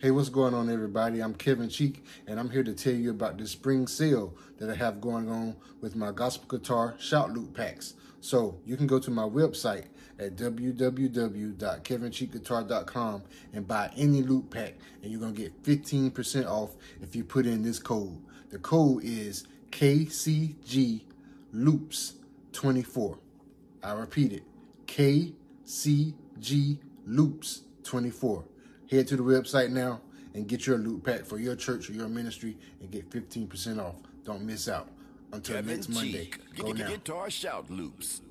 Hey, what's going on, everybody? I'm Kevin Cheek, and I'm here to tell you about this spring sale that I have going on with my gospel guitar shout loop packs. So you can go to my website at www.kevincheekguitar.com and buy any loop pack, and you're gonna get 15% off if you put in this code. The code is KCG Loops 24. I repeat it, KCG Loops 24. Head to the website now and get your loop pack for your church or your ministry and get 15% off. Don't miss out. Until Kevin next Monday. Cheek. Go now. Guitar Shout Loops.